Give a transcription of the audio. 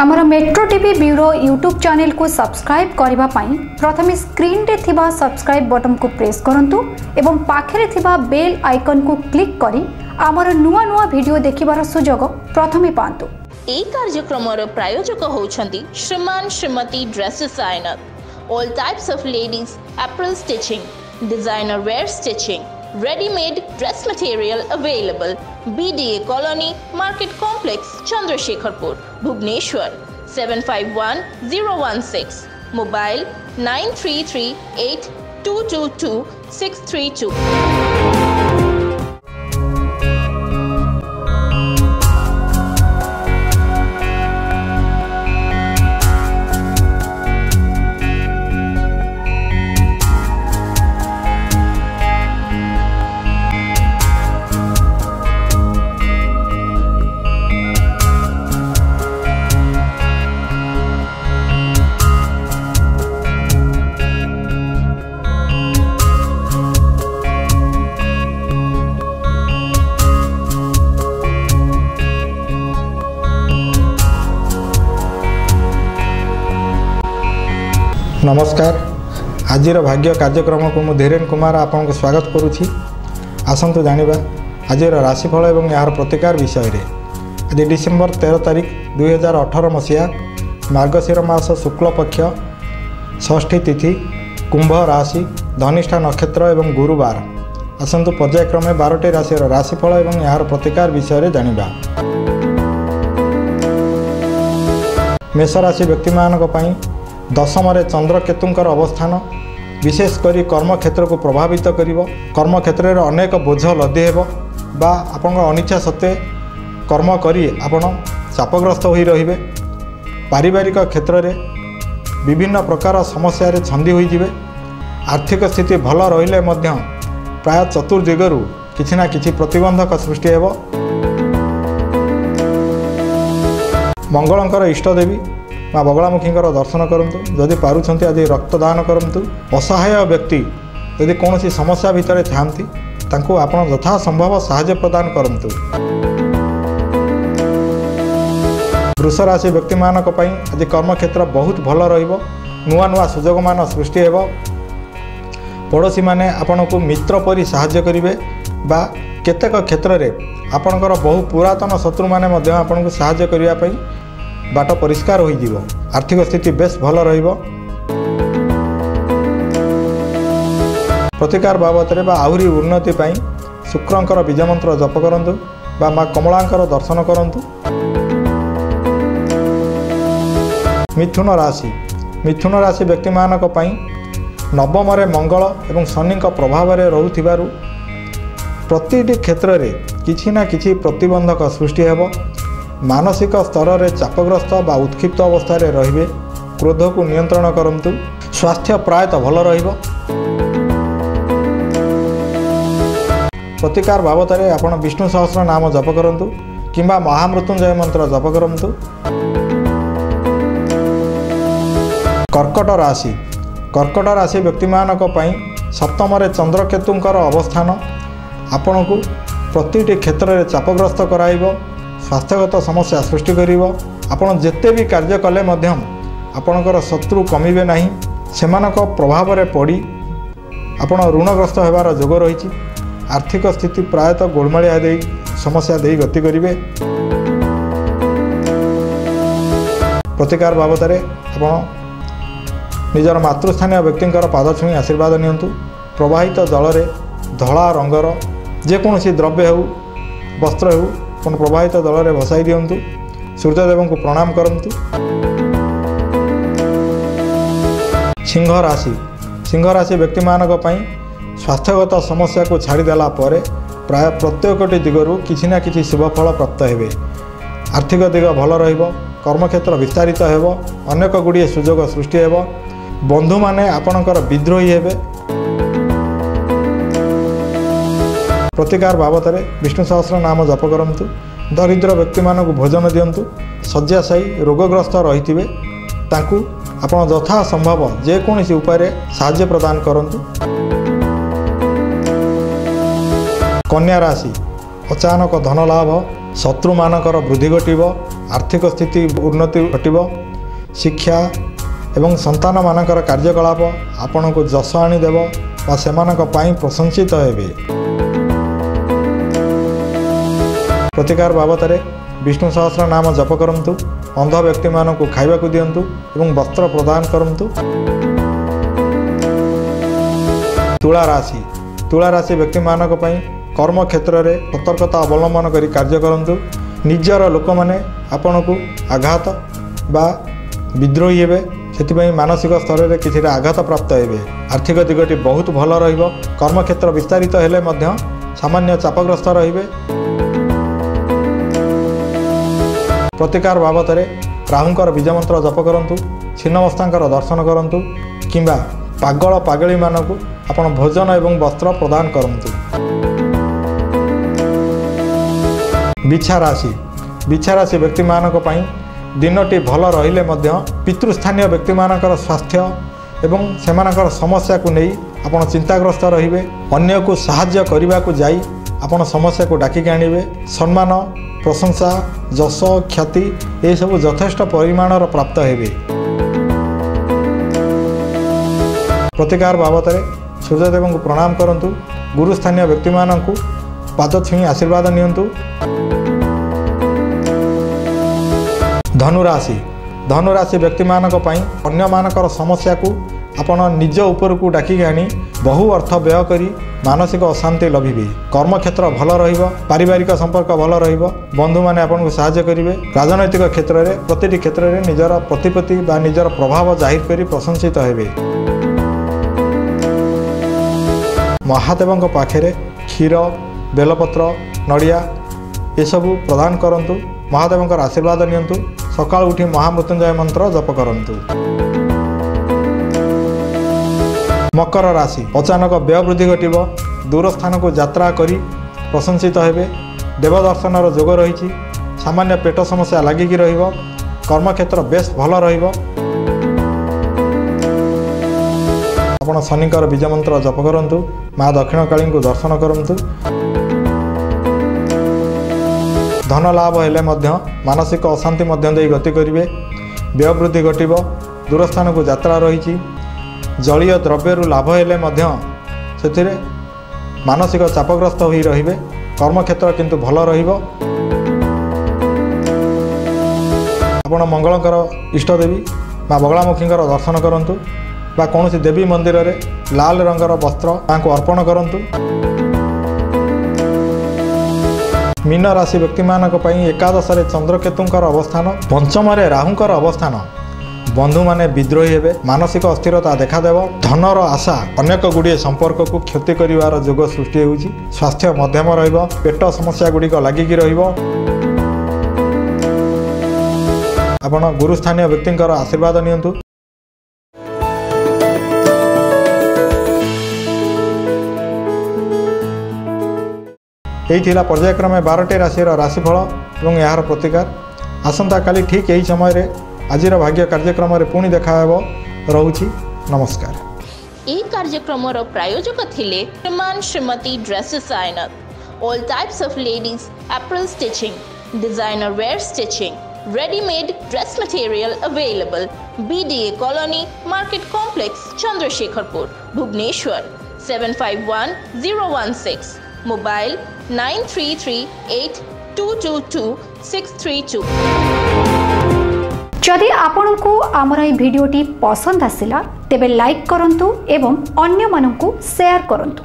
আমার metro TV bureau YouTube চ্যানেলকু subscribe করা প্রথমে স্ক্রিনে থাকা সবসক্রাইব বটনকু প্রেস করতু এবং পাখে থাকা বেল আইকনকু ক্লিক করে আমার নূয়া নূয়া ভিডিও দেখিবার সুযোগ প্রথমে পাঁতু এই কার্যক্রমর প্রায়োজক হচ্ছেন শ্রীমান শ্রীমতী ড্রেসেস আইনর all types of ladies, apparel stitching, designer wear stitching ready made dress material available BDA colony market complex Chandrasekharpur Bhubaneswar seven five one zero one six mobile nine three three eight two two two six three two ନମସ୍କାର ଆଜିର ଭାଗ୍ୟ କାର୍ଯ୍ୟକ୍ରମକୁ ମୁଁ ଧୀରେନ କୁମାର ଆପଣଙ୍କୁ ସ୍ୱାଗତ କରୁଛି। ଆସନ୍ତୁ ଜାଣିବା ଆଜିର ରାଶିଫଳ ଏବଂ ଏହାର ପ୍ରତିକାର ବିଷୟରେ। ଆଜି ଡିସେମ୍ବର ତେର ତାରିଖ ଦୁଇହଜାର ଅଠର ମସିହା ମାର୍ଗଶିର ମାସ ଶୁକ୍ଳପକ୍ଷ ଷଷ୍ଠୀ ତିଥି କୁମ୍ଭ ରାଶି ଧନିଷ୍ଠା ନକ୍ଷତ୍ର ଏବଂ ଗୁରୁବାର। ଆସନ୍ତୁ ପର୍ଯ୍ୟାୟକ୍ରମେ ବାରଟି ରାଶିର ରାଶିଫଳ ଏବଂ ଏହାର ପ୍ରତିକାର ବିଷୟରେ ଜାଣିବା। ମେଷ ରାଶି ବ୍ୟକ୍ତିମାନଙ୍କ ପାଇଁ ଦଶମରେ ଚନ୍ଦ୍ରକେତୁଙ୍କର ଅବସ୍ଥାନ ବିଶେଷ କରି କର୍ମକ୍ଷେତ୍ରକୁ ପ୍ରଭାବିତ କରିବ। କର୍ମକ୍ଷେତ୍ରରେ ଅନେକ ବୋଝ ଲଦି ହେବ ବା ଆପଣଙ୍କ ଅନିଚ୍ଛା ସତ୍ତ୍ୱେ କର୍ମ କରି ଆପଣ ଚାପଗ୍ରସ୍ତ ହୋଇ ରହିବେ। ପାରିବାରିକ କ୍ଷେତ୍ରରେ ବିଭିନ୍ନ ପ୍ରକାର ସମସ୍ୟାରେ ଛନ୍ଦି ହୋଇଯିବେ। ଆର୍ଥିକ ସ୍ଥିତି ଭଲ ରହିଲେ ମଧ୍ୟ ପ୍ରାୟ ଚତୁର୍ଦିଗରୁ କିଛି ନା କିଛି ପ୍ରତିବନ୍ଧକ ସୃଷ୍ଟି ହେବ। ମଙ୍ଗଳଙ୍କର ଇଷ୍ଟଦେବୀ ମା ବଗଳାମୁଖୀଙ୍କର ଦର୍ଶନ କରନ୍ତୁ। ଯଦି ପାରୁଛନ୍ତି ଆଜି ରକ୍ତଦାନ କରନ୍ତୁ। ଅସହାୟ ବ୍ୟକ୍ତି ଯଦି କୌଣସି ସମସ୍ୟା ଭିତରେ ଥାଆନ୍ତି ତାଙ୍କୁ ଆପଣ ଯଥାସମ୍ଭବ ସାହାଯ୍ୟ ପ୍ରଦାନ କରନ୍ତୁ। ବୃଷ ରାଶି ବ୍ୟକ୍ତିମାନଙ୍କ ପାଇଁ ଆଜି କର୍ମକ୍ଷେତ୍ର ବହୁତ ଭଲ ରହିବ। ନୂଆ ନୂଆ ସୁଯୋଗମାନ ସୃଷ୍ଟି ହେବ। ପଡ଼ୋଶୀମାନେ ଆପଣଙ୍କୁ ମିତ୍ର ପରି ସାହାଯ୍ୟ କରିବେ ବା କେତେକ କ୍ଷେତ୍ରରେ ଆପଣଙ୍କର ବହୁ ପୁରାତନ ଶତ୍ରୁମାନେ ମଧ୍ୟ ଆପଣଙ୍କୁ ସାହାଯ୍ୟ କରିବା ପାଇଁ ବାଟ ପରିଷ୍କାର ହୋଇଯିବ। ଆର୍ଥିକ ସ୍ଥିତି ବେଶ ଭଲ ରହିବ। ପ୍ରତିକାର ବାବଦରେ ବା ଆହୁରି ଉନ୍ନତି ପାଇଁ ଶୁକ୍ରଙ୍କର ବୀଜମନ୍ତ୍ର ଜପ କରନ୍ତୁ ବା ମା କମଳାଙ୍କର ଦର୍ଶନ କରନ୍ତୁ। ମିଥୁନ ରାଶି। ମିଥୁନ ରାଶି ବ୍ୟକ୍ତିମାନଙ୍କ ପାଇଁ ନବମରେ ମଙ୍ଗଳ ଏବଂ ଶନିଙ୍କ ପ୍ରଭାବରେ ରହୁଥିବାରୁ ପ୍ରତିଟି କ୍ଷେତ୍ରରେ କିଛି ନା କିଛି ପ୍ରତିବନ୍ଧକ ସୃଷ୍ଟି ହେବ। ମାନସିକ ସ୍ତରରେ ଚାପଗ୍ରସ୍ତ ବା ଉତ୍କ୍ଷିପ୍ତ ଅବସ୍ଥାରେ ରହିବେ କ୍ରୋଧକୁ ନିୟନ୍ତ୍ରଣ କରନ୍ତୁ ସ୍ୱାସ୍ଥ୍ୟ ପ୍ରାୟତଃ ଭଲ ରହିବ। ପ୍ରତିକାର ବାବଦରେ ଆପଣ ବିଷ୍ଣୁ ସହସ୍ର ନାମ ଜପ କରନ୍ତୁ କିମ୍ବା ମହାମୃତ୍ୟୁଞ୍ଜୟ ମନ୍ତ୍ର ଜପ କରନ୍ତୁ। କର୍କଟ ରାଶି। କର୍କଟ ରାଶି ବ୍ୟକ୍ତିମାନଙ୍କ ପାଇଁ ସପ୍ତମରେ ଚନ୍ଦ୍ରକେତୁଙ୍କର ଅବସ୍ଥାନ ଆପଣଙ୍କୁ ପ୍ରତିଟି କ୍ଷେତ୍ରରେ ଚାପଗ୍ରସ୍ତ କରାଇବ। ସ୍ୱାସ୍ଥ୍ୟଗତ ସମସ୍ୟା ସୃଷ୍ଟି କରିବ। ଆପଣ ଯେତେ ବି କାର୍ଯ୍ୟ କଲେ ମଧ୍ୟ ଆପଣଙ୍କର ଶତ୍ରୁ କମିବେ ନାହିଁ। ସେମାନଙ୍କ ପ୍ରଭାବରେ ପଡ଼ି ଆପଣ ଋଣଗ୍ରସ୍ତ ହେବାର ଯୋଗ ରହିଛି। ଆର୍ଥିକ ସ୍ଥିତି ପ୍ରାୟତଃ ଗୋଳମାଳିଆ ଦେଇ ସମସ୍ୟା ଦେଇ ଗତି କରିବେ। ପ୍ରତିକାର ବାବଦରେ ଆପଣ ନିଜର ମାତୃସ୍ଥାନୀୟ ବ୍ୟକ୍ତିଙ୍କର ପାଦ ଛୁଇଁ ଆଶୀର୍ବାଦ ନିଅନ୍ତୁ। ପ୍ରବାହିତ ଜଳରେ ଧଳା ରଙ୍ଗର ଯେକୌଣସି ଦ୍ରବ୍ୟ ହେଉ ବସ୍ତ୍ର ହେଉ ଆପଣ ପ୍ରବାହିତ ଜଳରେ ଭସାଇ ଦିଅନ୍ତୁ। ସୂର୍ଯ୍ୟଦେବଙ୍କୁ ପ୍ରଣାମ କରନ୍ତୁ। ସିଂହ ରାଶି। ସିଂହ ରାଶି ବ୍ୟକ୍ତିମାନଙ୍କ ପାଇଁ ସ୍ୱାସ୍ଥ୍ୟଗତ ସମସ୍ୟାକୁ ଛାଡ଼ିଦେଲା ପରେ ପ୍ରାୟ ପ୍ରତ୍ୟେକଟି ଦିଗରୁ କିଛି ନା କିଛି ଶୁଭଫଳ ପ୍ରାପ୍ତ ହେବେ। ଆର୍ଥିକ ଦିଗ ଭଲ ରହିବ କର୍ମକ୍ଷେତ୍ର ବିସ୍ତାରିତ ହେବ ଅନେକ ଗୁଡ଼ିଏ ସୁଯୋଗ ସୃଷ୍ଟି ହେବ। ବନ୍ଧୁମାନେ ଆପଣଙ୍କର ବିଦ୍ରୋହୀ ହେବେ ପ୍ରତିକାର ବାବଦରେ ବିଷ୍ଣୁ ସହସ୍ର ନାମ ଜପ କରନ୍ତୁ ଦରିଦ୍ର ବ୍ୟକ୍ତିମାନଙ୍କୁ ଭୋଜନ ଦିଅନ୍ତୁ ଶଯ୍ୟାଶାୟୀ ରୋଗଗ୍ରସ୍ତ ରହିଥିବେ ତାଙ୍କୁ ଆପଣ ଯଥାସମ୍ଭବ ଯେକୌଣସି ଉପାୟରେ ସାହାଯ୍ୟ ପ୍ରଦାନ କରନ୍ତୁ। କନ୍ୟା ରାଶି ଅଚାନକ ଧନ ଲାଭ ଶତ୍ରୁମାନଙ୍କର ବୃଦ୍ଧି ଘଟିବ ଆର୍ଥିକ ସ୍ଥିତି ଉନ୍ନତି ଘଟିବ ଶିକ୍ଷା ଏବଂ ସନ୍ତାନମାନଙ୍କର କାର୍ଯ୍ୟକଳାପ ଆପଣଙ୍କୁ ଯଶ ଆଣିଦେବ ବା ସେମାନଙ୍କ ପାଇଁ ପ୍ରଶଂସିତ ହେବେ। ପ୍ରତିକାର ବାବଦରେ ବିଷ୍ଣୁ ସହସ୍ର ନାମ ଜପ କରନ୍ତୁ ଅନ୍ଧ ବ୍ୟକ୍ତିମାନଙ୍କୁ ଖାଇବାକୁ ଦିଅନ୍ତୁ ଏବଂ ବସ୍ତ୍ର ପ୍ରଦାନ କରନ୍ତୁ। ତୁଳା ରାଶି ତୁଳା ରାଶି ବ୍ୟକ୍ତିମାନଙ୍କ ପାଇଁ କର୍ମକ୍ଷେତ୍ରରେ ସତର୍କତା ଅବଲମ୍ବନ କରି କାର୍ଯ୍ୟ କରନ୍ତୁ। ନିଜର ଲୋକମାନେ ଆପଣଙ୍କୁ ଆଘାତ ବା ବିଦ୍ରୋହୀ ହେବେ। ସେଥିପାଇଁ ମାନସିକ ସ୍ତରରେ କିଛିଟା ଆଘାତ ପ୍ରାପ୍ତ ହେବେ। ଆର୍ଥିକ ଦିଗଟି ବହୁତ ଭଲ ରହିବ। କର୍ମକ୍ଷେତ୍ର ବିସ୍ତାରିତ ହେଲେ ମଧ୍ୟ ସାମାନ୍ୟ ଚାପଗ୍ରସ୍ତ ରହିବେ। ପ୍ରତିକାର ବାବଦରେ ରାହୁଙ୍କର ବୀଜମନ୍ତ୍ର ଜପ କରନ୍ତୁ ଛିନ୍ନବସ୍ତାଙ୍କର ଦର୍ଶନ କରନ୍ତୁ କିମ୍ବା ପାଗଳ ପାଗଳୀମାନଙ୍କୁ ଆପଣ ଭୋଜନ ଏବଂ ବସ୍ତ୍ର ପ୍ରଦାନ କରନ୍ତୁ। ବିଛା ରାଶି। ବିଛା ରାଶି ବ୍ୟକ୍ତିମାନଙ୍କ ପାଇଁ ଦିନଟି ଭଲ ରହିଲେ ମଧ୍ୟ ପିତୃସ୍ଥାନୀୟ ବ୍ୟକ୍ତିମାନଙ୍କର ସ୍ୱାସ୍ଥ୍ୟ ଏବଂ ସେମାନଙ୍କର ସମସ୍ୟାକୁ ନେଇ ଆପଣ ଚିନ୍ତାଗ୍ରସ୍ତ ରହିବେ ଅନ୍ୟକୁ ସାହାଯ୍ୟ କରିବାକୁ ଯାଇ ଆପଣ ସମସ୍ୟାକୁ ଡାକିକି ଆଣିବେ। ସମ୍ମାନ ପ୍ରଶଂସା ଯଶ ଖ୍ୟାତି ଏସବୁ ଯଥେଷ୍ଟ ପରିମାଣର ପ୍ରାପ୍ତ ହେବେ। ପ୍ରତିକାର ବାବଦରେ ସୂର୍ଯ୍ୟଦେବଙ୍କୁ ପ୍ରଣାମ କରନ୍ତୁ ଗୁରୁସ୍ଥାନୀୟ ବ୍ୟକ୍ତିମାନଙ୍କୁ ପାଦ ଛୁଇଁ ଆଶୀର୍ବାଦ ନିଅନ୍ତୁ। ଧନୁରାଶି ଧନୁରାଶି ବ୍ୟକ୍ତିମାନଙ୍କ ପାଇଁ ଅନ୍ୟମାନଙ୍କର ସମସ୍ୟାକୁ ଆପଣ ନିଜ ଉପରକୁ ଡାକିକି ଆଣି ବହୁ ଅର୍ଥ ବ୍ୟୟ କରି ମାନସିକ ଅଶାନ୍ତି ଲଭିବେ। କର୍ମକ୍ଷେତ୍ର ଭଲ ରହିବ ପାରିବାରିକ ସମ୍ପର୍କ ଭଲ ରହିବ ବନ୍ଧୁମାନେ ଆପଣଙ୍କୁ ସାହାଯ୍ୟ କରିବେ। ରାଜନୈତିକ କ୍ଷେତ୍ରରେ ପ୍ରତିଟି କ୍ଷେତ୍ରରେ ନିଜର ପ୍ରତିପତ୍ତି ବା ନିଜର ପ୍ରଭାବ ଜାହିର କରି ପ୍ରଶଂସିତ ହେବେ। ମହାଦେବଙ୍କ ପାଖରେ କ୍ଷୀର ବେଲପତ୍ର ନଡ଼ିଆ ଏସବୁ ପ୍ରଦାନ କରନ୍ତୁ। ମହାଦେବଙ୍କର ଆଶୀର୍ବାଦ ନିଅନ୍ତୁ। ସକାଳୁ ଉଠି ମହାମୃତ୍ୟୁଞ୍ଜୟ ମନ୍ତ୍ର ଜପ କରନ୍ତୁ। ମକର ରାଶି। ଅଚାନକ ବ୍ୟୟ ବୃଦ୍ଧି ଘଟିବ। ଦୂର ସ୍ଥାନକୁ ଯାତ୍ରା କରି ପ୍ରଶଂସିତ ହେବେ। ଦେବଦର୍ଶନର ଯୋଗ ରହିଛି। ସାମାନ୍ୟ ପେଟ ସମସ୍ୟା ଲାଗିକି ରହିବ। କର୍ମକ୍ଷେତ୍ର ବେଶ ଭଲ ରହିବ। ଆପଣ ଶନିଙ୍କର ବୀଜମନ୍ତ୍ର ଜପ କରନ୍ତୁ। ମା ଦକ୍ଷିଣକାଳୀଙ୍କୁ ଦର୍ଶନ କରନ୍ତୁ। ଧନ ଲାଭ ହେଲେ ମଧ୍ୟ ମାନସିକ ଅଶାନ୍ତି ମଧ୍ୟ ଦେଇ ଗତି କରିବେ। ବ୍ୟୟ ବୃଦ୍ଧି ଘଟିବ। ଦୂରସ୍ଥାନକୁ ଯାତ୍ରା ରହିଛି। ଜଳୀୟ ଦ୍ରବ୍ୟରୁ ଲାଭ ହେଲେ ମଧ୍ୟ ସେଥିରେ ମାନସିକ ଚାପଗ୍ରସ୍ତ ହୋଇ ରହିବେ। କର୍ମକ୍ଷେତ୍ର କିନ୍ତୁ ଭଲ ରହିବ। ଆପଣ ମଙ୍ଗଳଙ୍କର ଇଷ୍ଟଦେବୀ ବା ବଗଳାମୁଖୀଙ୍କର ଦର୍ଶନ କରନ୍ତୁ ବା କୌଣସି ଦେବୀ ମନ୍ଦିରରେ ଲାଲ ରଙ୍ଗର ବସ୍ତ୍ର ତାଙ୍କୁ ଅର୍ପଣ କରନ୍ତୁ। ମୀନ ରାଶି ବ୍ୟକ୍ତିମାନଙ୍କ ପାଇଁ ଏକାଦଶରେ ଚନ୍ଦ୍ରକେତୁଙ୍କର ଅବସ୍ଥାନ ପଞ୍ଚମରେ ରାହୁଙ୍କର ଅବସ୍ଥାନ। ବନ୍ଧୁମାନେ ବିଦ୍ରୋହୀ ହେବେ ମାନସିକ ଅସ୍ଥିରତା ଦେଖାଦେବ ଧନର ଆଶା ଅନେକ ଗୁଡ଼ିଏ ସମ୍ପର୍କକୁ କ୍ଷତି କରିବାର ଯୋଗ ସୃଷ୍ଟି ହେଉଛି ସ୍ୱାସ୍ଥ୍ୟ ମଧ୍ୟମ ରହିବ ପେଟ ସମସ୍ୟା ଗୁଡ଼ିକ ଲାଗିକି ରହିବ। ଆପଣ ଗୁରୁସ୍ଥାନୀୟ ବ୍ୟକ୍ତିଙ୍କର ଆଶୀର୍ବାଦ ନିଅନ୍ତୁ। ଏହି ଥିଲା ପର୍ଯ୍ୟାୟକ୍ରମେ ବାରଟି ରାଶିର ରାଶିଫଳ ଏବଂ ଏହାର ପ୍ରତିକାର। ଆସନ୍ତାକାଲି ଠିକ୍ ଏହି ସମୟରେ ଆଜିର ଭାଗ୍ୟ କାର୍ଯ୍ୟକ୍ରମରେ ପୁଣି ଦେଖା ହେବ। ରହୁଛି। ନମସ୍କାର। ଏହି କାର୍ଯ୍ୟକ୍ରମର ପ୍ରାୟୋଜକ ଥିଲେ ଶ୍ରୀମାନ ଶ୍ରୀମତୀ ଡ୍ରେସେସ୍ ଆଇନତ all types of ladies apple stitching designer wear stitching ready-made dress material available bda colony market complex chandrasekharpur bhubaneswar 751016 mobile 9338222632 ଯଦି ଆପଣଙ୍କୁ ଆମର ଏହି ଭିଡ଼ିଓଟି ପସନ୍ଦ ଆସିଲା ତେବେ ଲାଇକ୍ କରନ୍ତୁ ଏବଂ ଅନ୍ୟମାନଙ୍କୁ ସେୟାର କରନ୍ତୁ